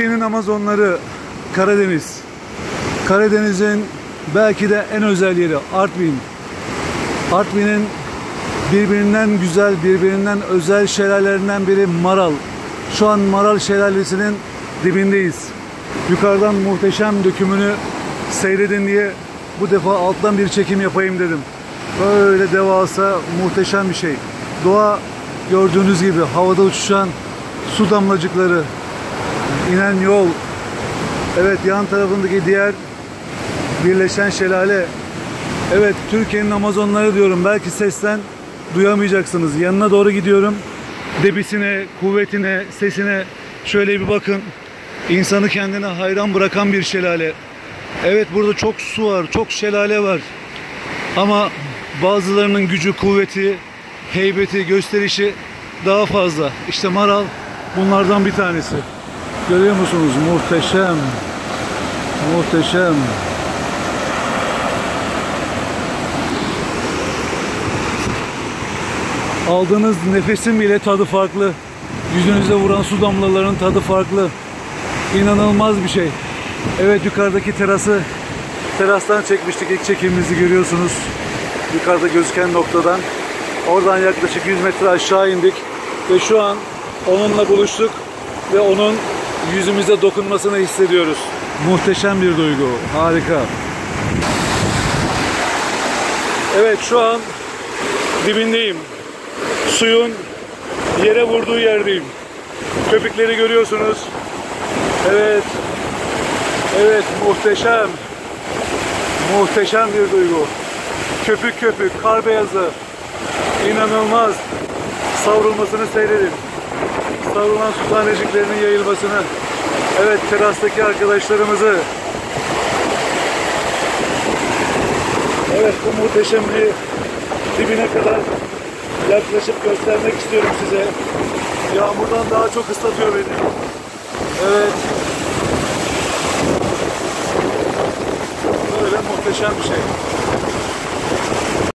Türkiye'nin Amazonları Karadeniz. Karadeniz'in belki de en özel yeri Artvin. Artvin'in birbirinden güzel, birbirinden özel şelalelerinden biri Maral. Şu an Maral Şelalesi'nin dibindeyiz. Yukarıdan muhteşem dökümünü seyredin diye bu defa alttan bir çekim yapayım dedim. Böyle devasa muhteşem bir şey. Doğa gördüğünüz gibi havada uçuşan su damlacıkları, inen yol. Evet yan tarafındaki diğer birleşen şelale. Evet Türkiye'nin Amazonları diyorum. Belki sesten duyamayacaksınız. Yanına doğru gidiyorum. Debisine, kuvvetine, sesine şöyle bir bakın. İnsanı kendine hayran bırakan bir şelale. Evet burada çok su var, çok şelale var. Ama bazılarının gücü, kuvveti, heybeti, gösterişi daha fazla. İşte Maral bunlardan bir tanesi. Görüyor musunuz? Muhteşem. Muhteşem. Aldığınız nefesin bile tadı farklı. Yüzünüze vuran su damlalarının tadı farklı. İnanılmaz bir şey. Evet yukarıdaki terası terastan çekmiştik ilk çekimimizi görüyorsunuz. Yukarıda gözüken noktadan. Oradan yaklaşık 100 metre aşağı indik ve şu an onunla buluştuk ve onun yüzümüze dokunmasını hissediyoruz. Muhteşem bir duygu. Harika. Evet şu an dibindeyim. Suyun yere vurduğu yerdeyim. Köpükleri görüyorsunuz. Evet. Evet muhteşem. Muhteşem bir duygu. Köpük köpük, kar beyazı. İnanılmaz. Savrulmasını seyredin. Savrulan su taneciklerinin yayılmasını. Evet terastaki arkadaşlarımızı. Evet bu muhteşemliği dibine kadar yaklaşıp göstermek istiyorum size. Yağmurdan daha çok ıslatıyor beni. Evet. Böyle muhteşem bir şey.